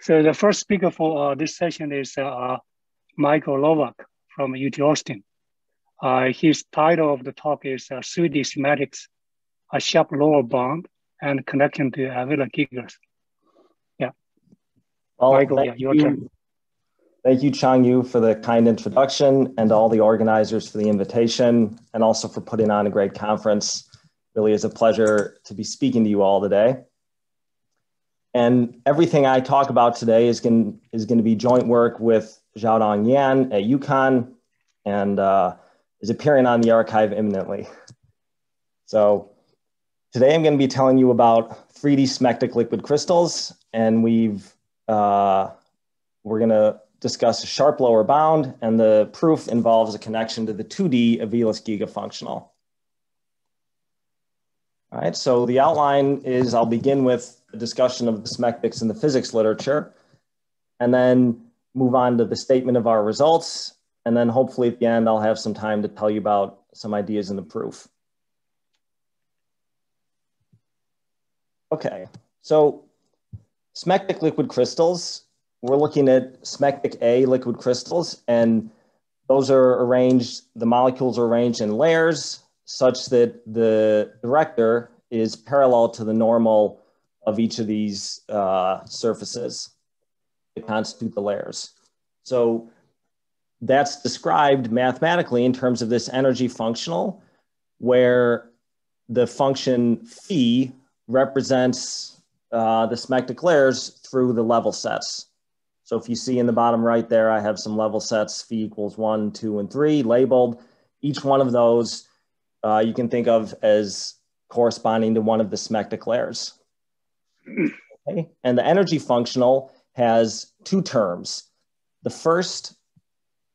So the first speaker for uh, this session is uh, Michael Novack from UT Austin. Uh, his title of the talk is uh, 3D smectics, a sharp lower bound and connection to Aviles-Giga. Yeah. Well, Michael, yeah, your you, turn. Thank you, Chang Yu, for the kind introduction and all the organizers for the invitation and also for putting on a great conference. Really is a pleasure to be speaking to you all today. And everything I talk about today is going, is going to be joint work with Xiaodong Yan at UConn and uh, is appearing on the arXiv imminently. So today I'm going to be telling you about 3D smectic liquid crystals, and we've uh, we're going to discuss a sharp lower bound, and the proof involves a connection to the 2D Aviles-Giga functional. All right, so the outline is I'll begin with a discussion of the smectics in the physics literature, and then move on to the statement of our results, and then hopefully at the end I'll have some time to tell you about some ideas in the proof. Okay, so smectic liquid crystals we're looking at smectic A liquid crystals, and those are arranged, the molecules are arranged in layers such that the director is parallel to the normal of each of these uh, surfaces that constitute the layers. So that's described mathematically in terms of this energy functional, where the function phi represents uh, the smectic layers through the level sets. So if you see in the bottom right there, I have some level sets, phi equals one, two, and three labeled. Each one of those uh, you can think of as corresponding to one of the smectic layers. Okay. And the energy functional has two terms. The first,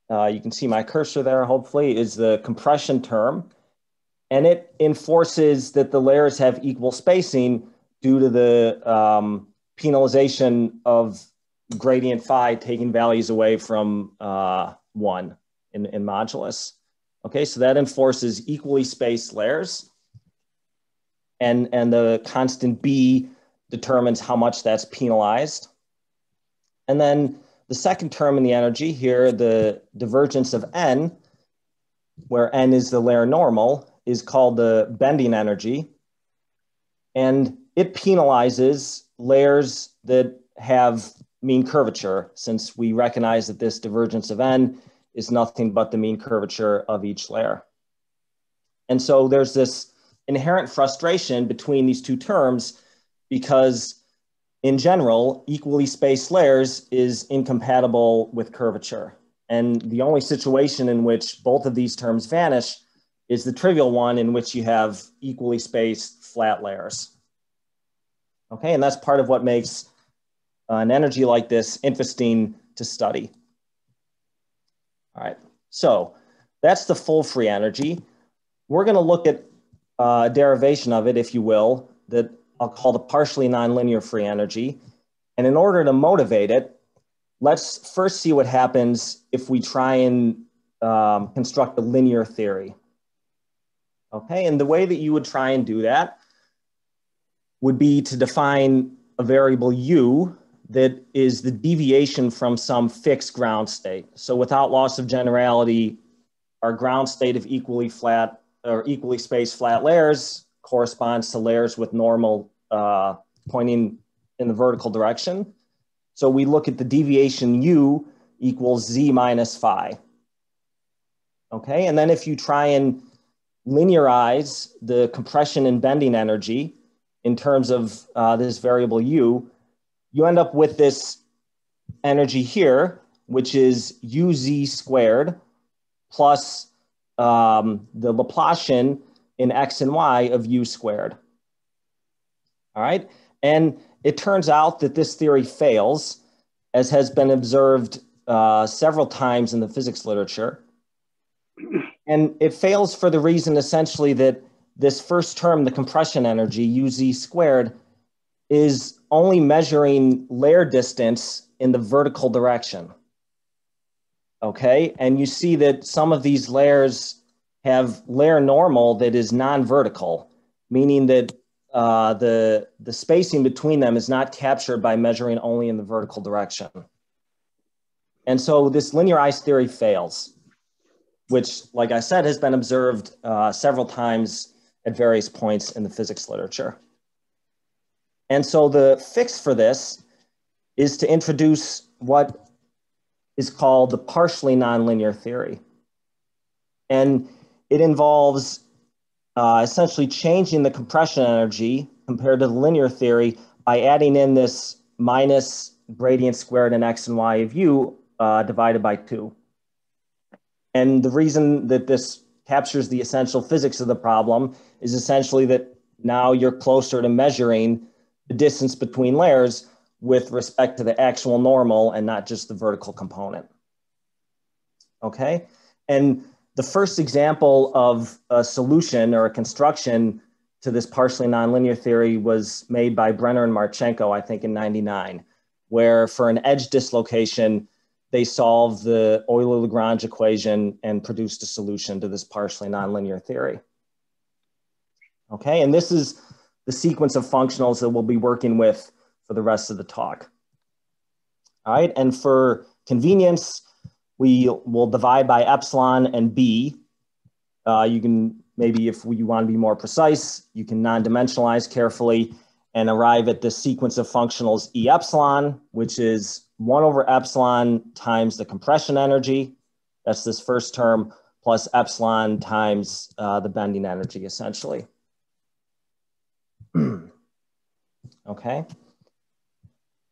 uh, you can see my cursor there, hopefully, is the compression term. And it enforces that the layers have equal spacing due to the um, penalization of gradient phi taking values away from uh, one in, in modulus. Okay, so that enforces equally spaced layers. And, and the constant B determines how much that's penalized. And then the second term in the energy here, the divergence of N, where N is the layer normal, is called the bending energy. And it penalizes layers that have mean curvature since we recognize that this divergence of n is nothing but the mean curvature of each layer. And so there's this inherent frustration between these two terms because in general, equally spaced layers is incompatible with curvature. And the only situation in which both of these terms vanish is the trivial one in which you have equally spaced flat layers. Okay, and that's part of what makes an energy like this interesting to study. All right, so that's the full free energy. We're going to look at uh, derivation of it, if you will, that I'll call the partially nonlinear free energy. And in order to motivate it, let's first see what happens if we try and um, construct a linear theory. Okay, and the way that you would try and do that would be to define a variable u that is the deviation from some fixed ground state. So without loss of generality, our ground state of equally flat or equally spaced flat layers corresponds to layers with normal uh, pointing in the vertical direction. So we look at the deviation u equals z minus phi. Okay, and then if you try and linearize the compression and bending energy in terms of uh, this variable u, you end up with this energy here, which is uz squared plus um, the Laplacian in x and y of u squared. All right, and it turns out that this theory fails, as has been observed uh, several times in the physics literature. And it fails for the reason essentially that this first term, the compression energy, uz squared, is only measuring layer distance in the vertical direction. Okay, and you see that some of these layers have layer normal that is non-vertical, meaning that uh, the, the spacing between them is not captured by measuring only in the vertical direction. And so this linearized theory fails, which, like I said, has been observed uh, several times at various points in the physics literature. And so the fix for this is to introduce what is called the partially nonlinear theory. And it involves uh, essentially changing the compression energy compared to the linear theory by adding in this minus gradient squared in x and y of u uh, divided by 2. And the reason that this captures the essential physics of the problem is essentially that now you're closer to measuring the distance between layers with respect to the actual normal and not just the vertical component. Okay, and the first example of a solution or a construction to this partially nonlinear theory was made by Brener and Marchenko, I think in 99, where for an edge dislocation, they solved the Euler-Lagrange equation and produced a solution to this partially nonlinear theory. Okay, and this is the sequence of functionals that we'll be working with for the rest of the talk. All right, and for convenience, we will divide by epsilon and b. Uh, you can maybe if you want to be more precise, you can non-dimensionalize carefully and arrive at the sequence of functionals E epsilon, which is one over epsilon times the compression energy. That's this first term plus epsilon times uh, the bending energy essentially. okay.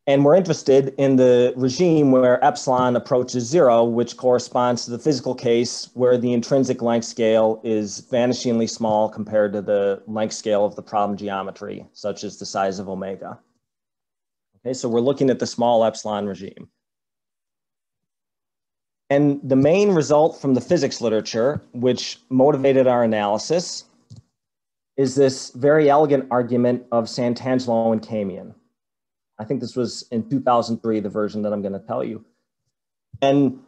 And we're interested in the regime where epsilon approaches zero, which corresponds to the physical case where the intrinsic length scale is vanishingly small compared to the length scale of the problem geometry, such as the size of omega. Okay, so we're looking at the small epsilon regime. And the main result from the physics literature, which motivated our analysis, is this very elegant argument of Santangelo and Kamien. I think this was in 2003, the version that I'm going to tell you. And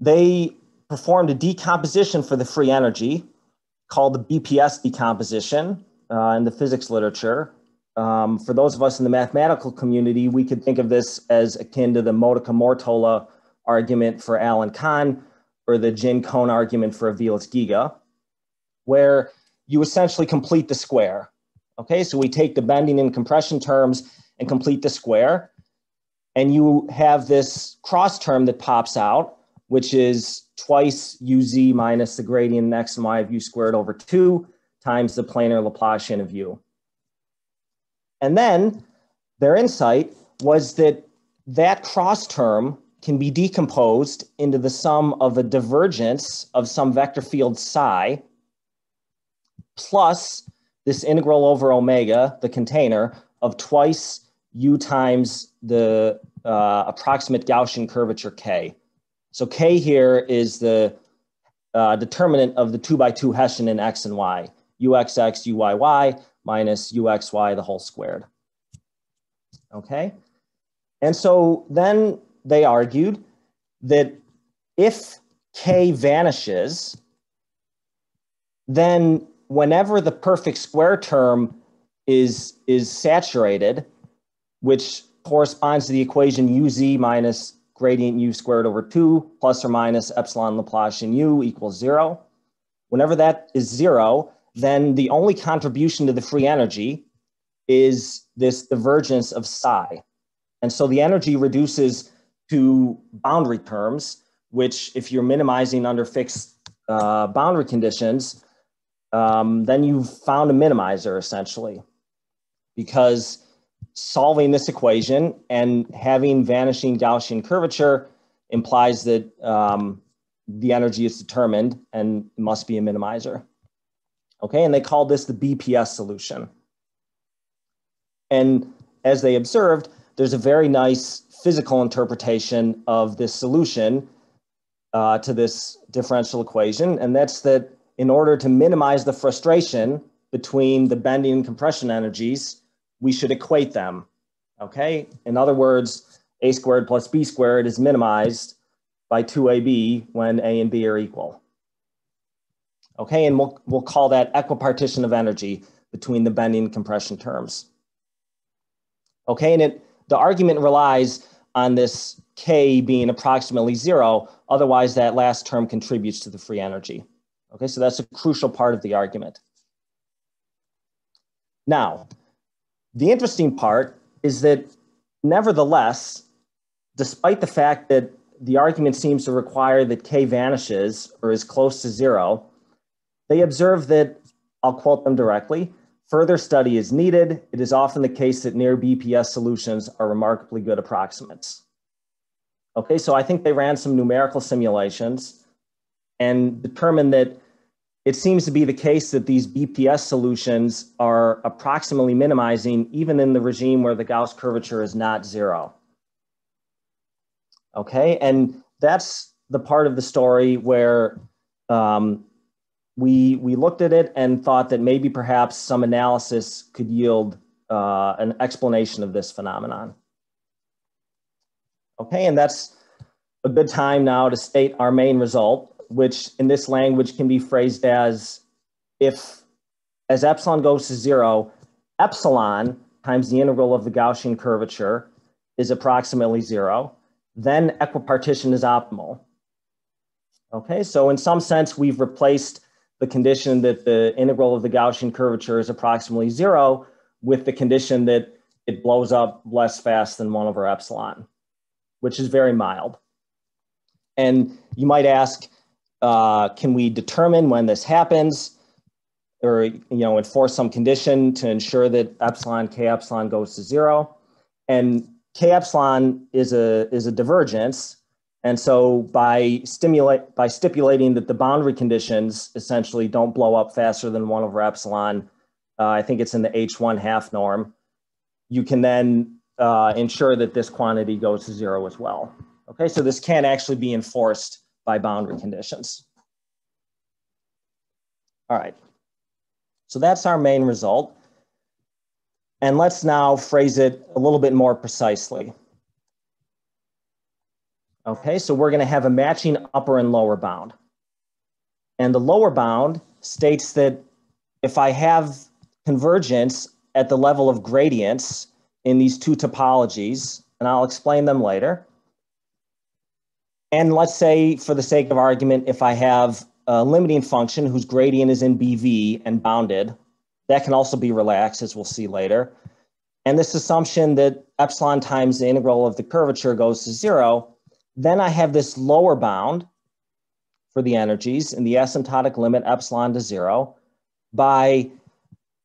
they performed a decomposition for the free energy called the BPS decomposition uh, in the physics literature. Um, for those of us in the mathematical community, we could think of this as akin to the Modica-Mortola argument for Allen-Cahn or the Jin-Kohn argument for Aviles-Giga, where you essentially complete the square. Okay, so we take the bending and compression terms and complete the square. And you have this cross term that pops out, which is twice uz minus the gradient x and y of u squared over 2 times the planar Laplacian of u. And then their insight was that that cross term can be decomposed into the sum of a divergence of some vector field psi plus this integral over omega, the container, of twice u times the uh, approximate Gaussian curvature k. So k here is the uh, determinant of the two by two Hessian in x and y, uxx, uyy minus uxy the whole squared. Okay? And so then they argued that if k vanishes, then whenever the perfect square term is, is saturated, which corresponds to the equation uz minus gradient u squared over 2 plus or minus epsilon Laplacian u equals 0. Whenever that is 0, then the only contribution to the free energy is this divergence of psi. And so the energy reduces to boundary terms, which if you're minimizing under fixed uh, boundary conditions, um, then you've found a minimizer essentially because solving this equation and having vanishing Gaussian curvature implies that um, the energy is determined and must be a minimizer. Okay, and they called this the BPS solution. And as they observed, there's a very nice physical interpretation of this solution uh, to this differential equation, and that's that in order to minimize the frustration between the bending and compression energies, we should equate them. Okay. In other words, a squared plus b squared is minimized by 2ab when a and b are equal. Okay, and we'll, we'll call that equipartition of energy, between the bending and compression terms. Okay, and it, the argument relies on this K being approximately zero, otherwise that last term contributes to the free energy. Okay, so that's a crucial part of the argument. Now, the interesting part is that nevertheless, despite the fact that the argument seems to require that K vanishes or is close to zero, they observe that, I'll quote them directly, further study is needed. It is often the case that near BPS solutions are remarkably good approximates. Okay, so I think they ran some numerical simulations and determined that it seems to be the case that these BPS solutions are approximately minimizing even in the regime where the Gauss curvature is not zero. Okay, and that's the part of the story where um, we, we looked at it and thought that maybe perhaps some analysis could yield uh, an explanation of this phenomenon. Okay, and that's a good time now to state our main result, which in this language can be phrased as if as epsilon goes to zero, epsilon times the integral of the Gaussian curvature is approximately zero, then equipartition is optimal. Okay, so in some sense, we've replaced the condition that the integral of the Gaussian curvature is approximately zero with the condition that it blows up less fast than one over epsilon which is very mild. And you might ask, uh, can we determine when this happens or you know enforce some condition to ensure that epsilon k epsilon goes to zero? And k epsilon is a is a divergence. And so by stimulate by stipulating that the boundary conditions essentially don't blow up faster than one over epsilon, uh, I think it's in the H1 half norm, you can then uh, ensure that this quantity goes to zero as well. Okay, so this can actually be enforced by boundary conditions. All right, so that's our main result. And let's now phrase it a little bit more precisely. Okay, so we're gonna have a matching upper and lower bound. And the lower bound states that if I have convergence at the level of gradients, in these two topologies, and I'll explain them later. And let's say, for the sake of argument, if I have a limiting function whose gradient is in BV and bounded, that can also be relaxed, as we'll see later. And this assumption that epsilon times the integral of the curvature goes to zero, then I have this lower bound for the energies in the asymptotic limit epsilon to zero by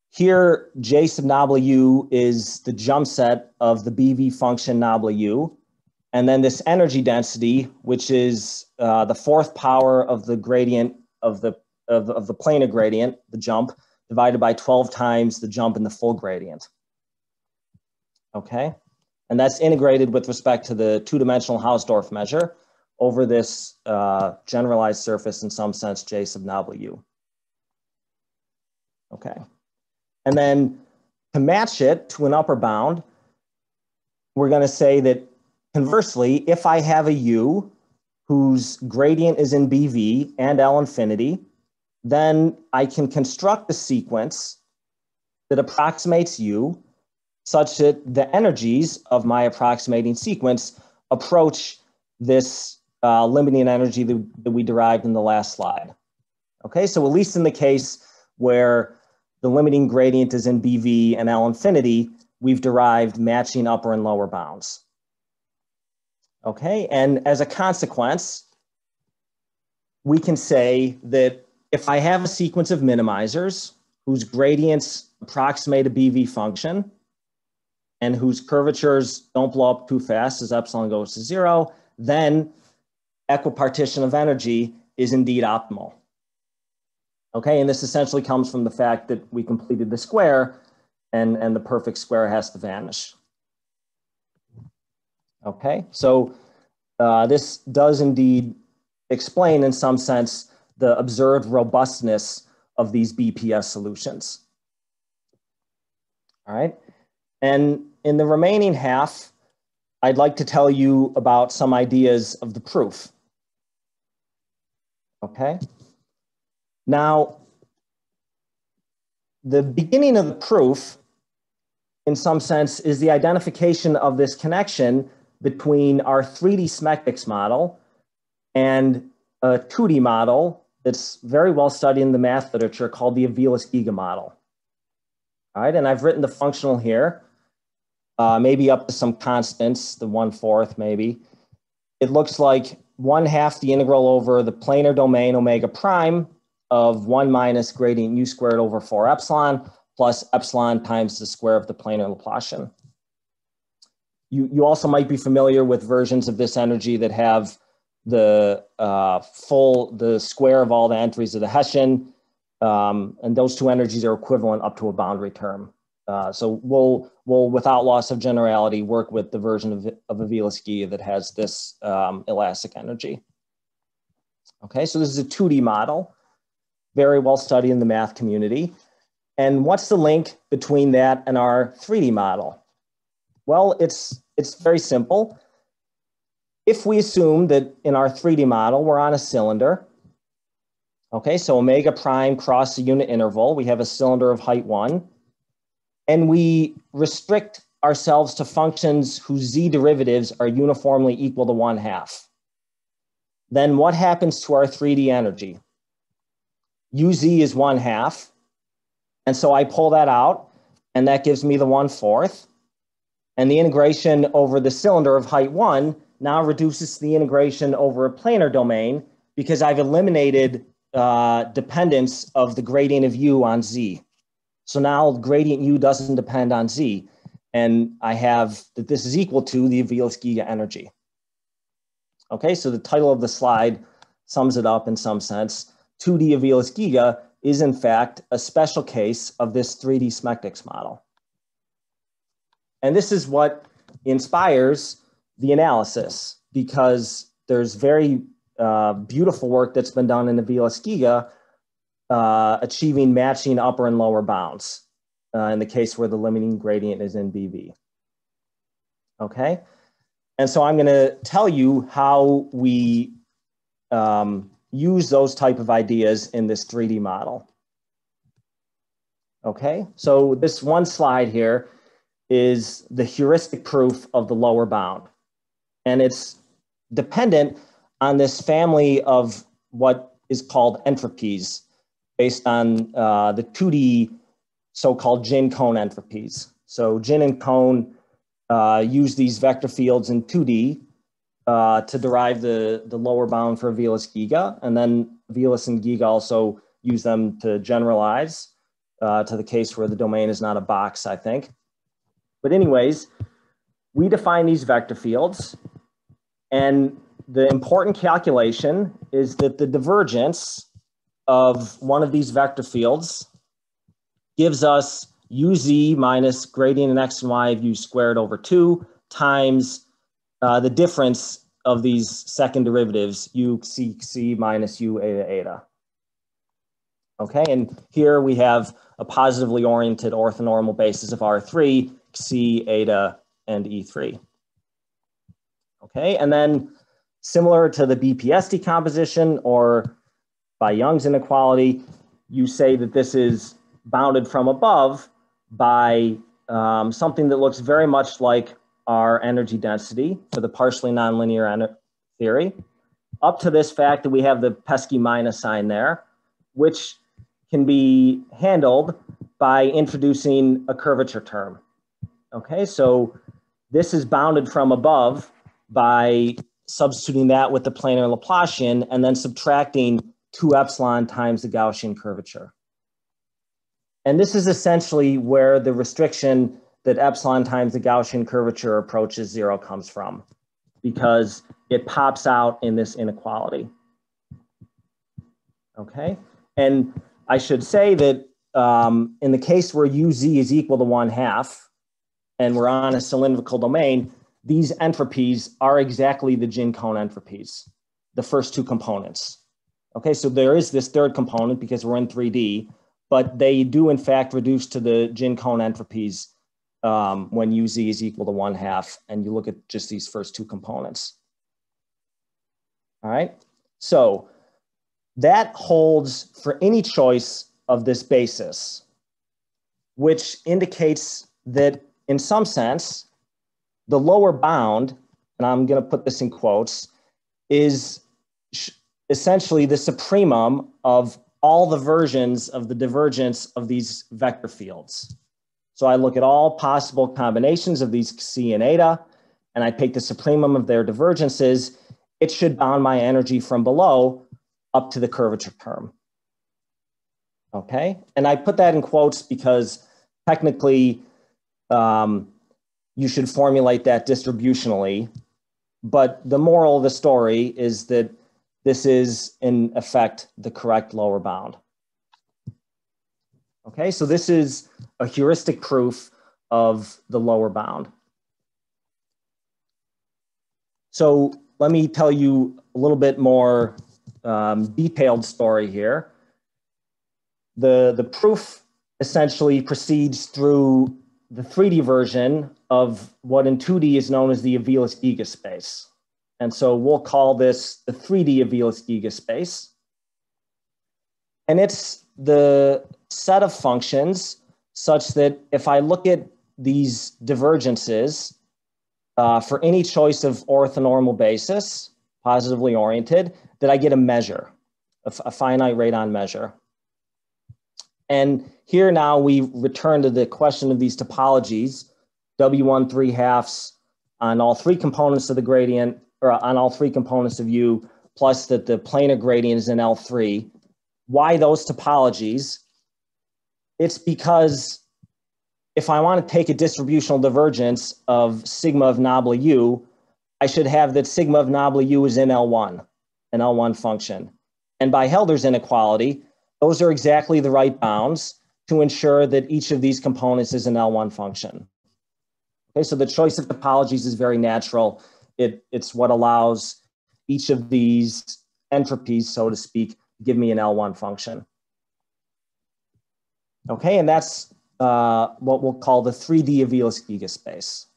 here, J sub nabla u is the jump set of the BV function nabla u. And then this energy density, which is uh, the fourth power of the gradient of the, of, of the planar gradient, the jump, divided by 12 times the jump in the full gradient. Okay, and that's integrated with respect to the two-dimensional Hausdorff measure over this uh, generalized surface in some sense, J sub u. Okay. And then to match it to an upper bound, we're going to say that conversely, if I have a u whose gradient is in BV and L infinity, then I can construct a sequence that approximates u such that the energies of my approximating sequence approach this uh, limiting energy that, that we derived in the last slide. Okay, so at least in the case where the limiting gradient is in BV and L infinity, we've derived matching upper and lower bounds. Okay, and as a consequence, we can say that if I have a sequence of minimizers whose gradients approximate a BV function and whose curvatures don't blow up too fast as epsilon goes to zero, then equipartition of energy is indeed optimal. Okay, and this essentially comes from the fact that we completed the square and, and the perfect square has to vanish. Okay, so uh, this does indeed explain in some sense the observed robustness of these BPS solutions. All right, and in the remaining half, I'd like to tell you about some ideas of the proof. Okay. Now, the beginning of the proof, in some sense, is the identification of this connection between our 3D SMECTICS model and a 2D model that's very well studied in the math literature called the Aviles-Giga model. All right, and I've written the functional here, uh, maybe up to some constants, the one fourth maybe. It looks like one half the integral over the planar domain omega prime of one minus gradient u squared over four epsilon plus epsilon times the square of the planar Laplacian. You, you also might be familiar with versions of this energy that have the uh, full, the square of all the entries of the Hessian, um, and those two energies are equivalent up to a boundary term. Uh, so we'll, we'll, without loss of generality, work with the version of, of Aviles-Giga that has this um, elastic energy. Okay, so this is a 2D model, very well studied in the math community. And what's the link between that and our 3D model? Well, it's, it's very simple. If we assume that in our 3D model, we're on a cylinder, okay, so omega prime cross the unit interval, we have a cylinder of height one, and we restrict ourselves to functions whose z derivatives are uniformly equal to one half. Then what happens to our 3D energy? uz is one half, and so I pull that out, and that gives me the one fourth. And the integration over the cylinder of height one now reduces the integration over a planar domain because I've eliminated uh, dependence of the gradient of u on z. So now gradient u doesn't depend on z. And I have that this is equal to the Aviles-Giga energy. Okay, so the title of the slide sums it up in some sense. 2D Aviles-Giga is in fact a special case of this 3D SMECTICS model. And this is what inspires the analysis because there's very uh, beautiful work that's been done in the Aviles-Giga uh, achieving matching upper and lower bounds uh, in the case where the limiting gradient is in BV. Okay, and so I'm going to tell you how we um, use those type of ideas in this 3D model. Okay, so this one slide here is the heuristic proof of the lower bound. And it's dependent on this family of what is called entropies based on uh, the 2D so-called Jin-Kohn entropies. So Jin and Kohn uh, use these vector fields in 2D uh, to derive the, the lower bound for Aviles-Giga. And then Aviles and Giga also use them to generalize uh, to the case where the domain is not a box, I think. But anyways, we define these vector fields. And the important calculation is that the divergence of one of these vector fields gives us uz minus gradient in x and y of u squared over 2 times uh, the difference of these second derivatives, u c c minus u eta eta. Okay, and here we have a positively oriented orthonormal basis of R3 C, eta, and E3. Okay, and then similar to the BPS decomposition or by Young's inequality, you say that this is bounded from above by um, something that looks very much like our energy density for the partially nonlinear theory, up to this fact that we have the pesky minus sign there, which can be handled by introducing a curvature term. Okay, so this is bounded from above by substituting that with the planar Laplacian and then subtracting 2 epsilon times the Gaussian curvature. And this is essentially where the restriction that epsilon times the Gaussian curvature approaches zero comes from, because it pops out in this inequality. Okay, and I should say that um, in the case where uz is equal to one half, and we're on a cylindrical domain, these entropies are exactly the Jin-Kohn entropies, the first two components. Okay, so there is this third component because we're in 3D, but they do in fact reduce to the Jin-Kohn entropies um, when uz is equal to one half, and you look at just these first two components. All right, so that holds for any choice of this basis. which indicates that in some sense, the lower bound, and I'm going to put this in quotes, is essentially the supremum of all the versions of the divergence of these vector fields. So I look at all possible combinations of these C and eta, and I take the supremum of their divergences. It should bound my energy from below up to the curvature term. Okay, and I put that in quotes because technically um, you should formulate that distributionally. But the moral of the story is that this is in effect the correct lower bound. Okay, so this is a heuristic proof of the lower bound. So let me tell you a little bit more um, detailed story here. The, the proof essentially proceeds through the 3D version of what in 2D is known as the Aviles-Giga space. And so we'll call this the 3D Aviles-Giga space. And it's the set of functions such that if I look at these divergences uh, for any choice of orthonormal basis, positively oriented, that I get a measure, a, a finite radon measure. And here now we return to the question of these topologies, W1 3 halves on all three components of the gradient, or on all three components of U, plus that the planar gradient is in L3. Why those topologies? It's because if I want to take a distributional divergence of sigma of nabla U, I should have that sigma of nabla U is in L1, an L1 function. And by Hölder's inequality, those are exactly the right bounds to ensure that each of these components is an L1 function. Okay, so the choice of topologies is very natural. It, it's what allows each of these entropies, so to speak, give me an L1 function. Okay, and that's uh, what we'll call the 3D Aviles-Giga space.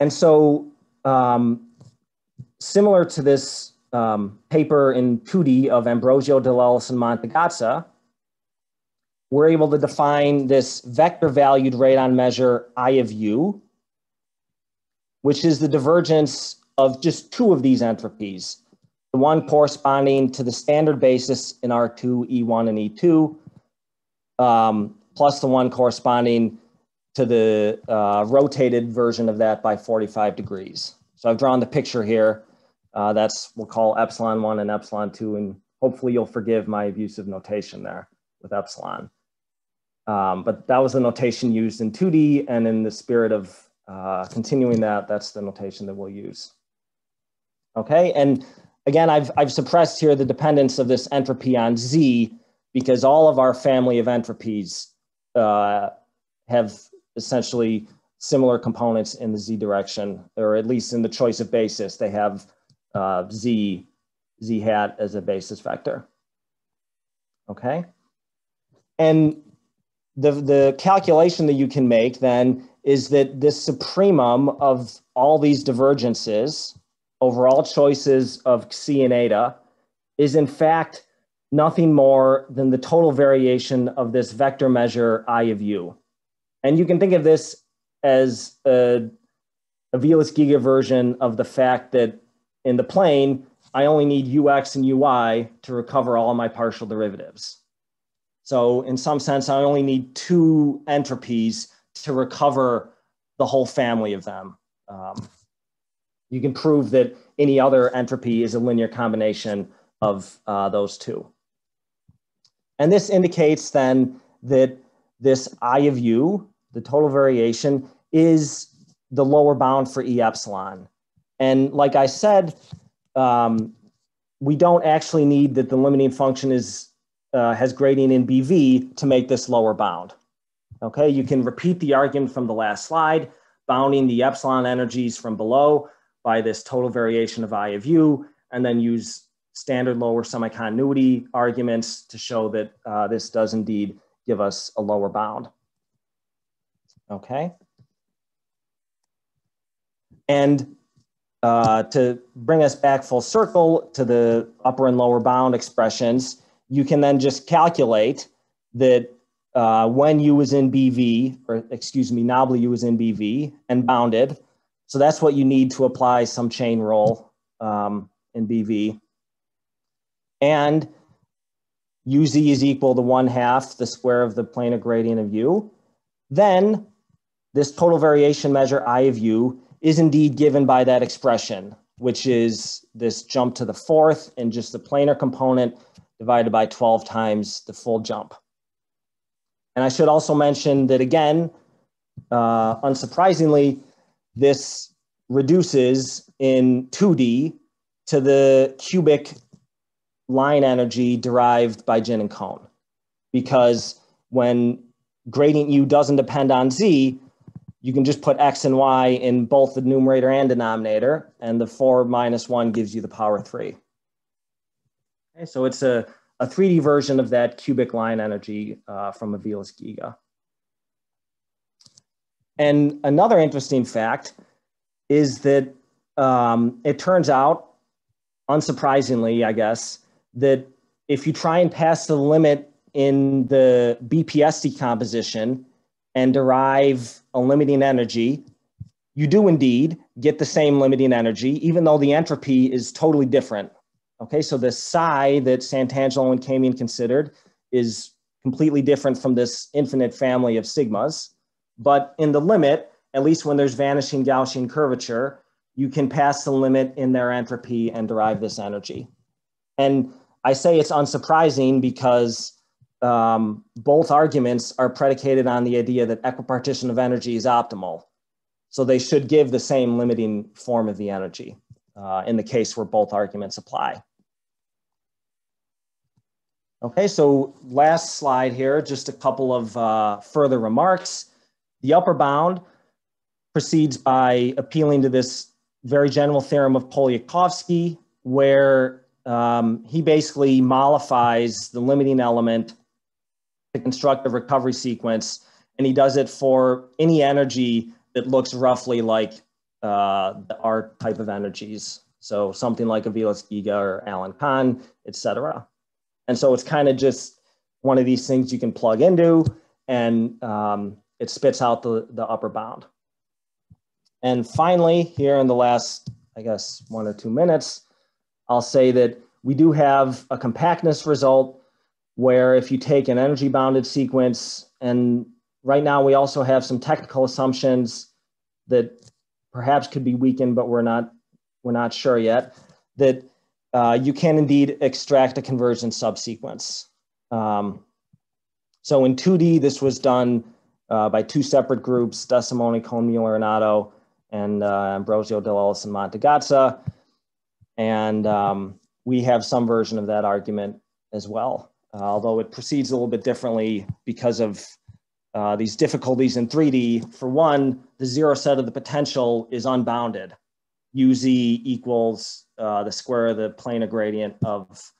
And so um, similar to this um, paper in 2D of Ambrosio, DeLellis, and Mantegazza, we're able to define this vector valued radon measure I of U, which is the divergence of just two of these entropies, the one corresponding to the standard basis in R2, E1, and E2, um, plus the one corresponding to the uh, rotated version of that by 45 degrees. So I've drawn the picture here. Uh, that's we'll call epsilon one and epsilon two, and hopefully you'll forgive my abusive notation there with epsilon. Um, but that was the notation used in 2D, and in the spirit of uh, continuing that, that's the notation that we'll use. Okay, and again, I've, I've suppressed here the dependence of this entropy on Z because all of our family of entropies uh, have essentially similar components in the Z direction, or at least in the choice of basis, they have uh, z, z hat as a basis vector. Okay? And the, the calculation that you can make then is that this supremum of all these divergences over all choices of C and eta is in fact nothing more than the total variation of this vector measure I of u. And you can think of this as a, a Aviles-Giga version of the fact that in the plane, I only need ux and UI to recover all my partial derivatives. So in some sense, I only need two entropies to recover the whole family of them. Um, you can prove that any other entropy is a linear combination of uh, those two. And this indicates then that this I of u, the total variation, is the lower bound for E epsilon. And like I said, um, we don't actually need that the limiting function is uh, has gradient in BV to make this lower bound. Okay, you can repeat the argument from the last slide, bounding the epsilon energies from below by this total variation of I of U, and then use standard lower semi-continuity arguments to show that uh, this does indeed give us a lower bound. Okay. And uh, to bring us back full circle to the upper and lower bound expressions, you can then just calculate that uh, when U was in BV, or excuse me, nabla U was in BV and bounded. So that's what you need to apply some chain rule um, in BV. And uz is equal to one half the square of the planar gradient of u. Then this total variation measure I of u is indeed given by that expression, which is this jump to the fourth and just the planar component divided by 12 times the full jump. And I should also mention that again, uh, unsurprisingly, this reduces in 2D to the cubic line energy derived by Jin and Kohn. Because when gradient U doesn't depend on Z, you can just put X and Y in both the numerator and denominator, and the four minus one gives you the power three. Okay, so it's a, a 3D version of that cubic line energy uh, from Aviles-Giga. And another interesting fact is that um, it turns out, unsurprisingly, I guess, that if you try and pass the limit in the BPS decomposition and derive a limiting energy, you do indeed get the same limiting energy, even though the entropy is totally different. Okay, so the psi that Santangelo and Kamien considered is completely different from this infinite family of sigmas. But in the limit, at least when there's vanishing Gaussian curvature, you can pass the limit in their entropy and derive this energy. And I say it's unsurprising because um, both arguments are predicated on the idea that equipartition of energy is optimal. So they should give the same limiting form of the energy uh, in the case where both arguments apply. Okay, so last slide here, just a couple of uh, further remarks. The upper bound proceeds by appealing to this very general theorem of Poliakovsky, where um, he basically mollifies the limiting element construct a recovery sequence, and he does it for any energy that looks roughly like uh, our type of energies. So something like Aviles-Giga or Allen-Cahn, etc. And so it's kind of just one of these things you can plug into, and um, it spits out the, the upper bound. And finally, here in the last, I guess, one or two minutes, I'll say that we do have a compactness result where if you take an energy bounded sequence, and right now we also have some technical assumptions that perhaps could be weakened, but we're not, we're not sure yet, that uh, you can indeed extract a convergence subsequence. Um, so in 2D, this was done uh, by two separate groups, Desimone, Kohn, Mueller, Renato, and uh, Ambrosio, DeLellis, and Mantegazza. And um, we have some version of that argument as well, uh, although it proceeds a little bit differently because of uh, these difficulties in 3D. For one, the zero set of the potential is unbounded. uz equals uh, the square of the planar gradient of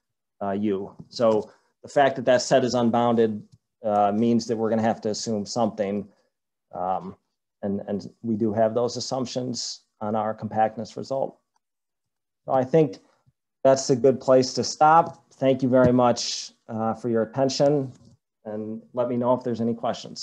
uh, u. So the fact that that set is unbounded uh, means that we're going to have to assume something. Um, and, and we do have those assumptions on our compactness result. So I think that's a good place to stop. Thank you very much uh, for your attention and let me know if there's any questions.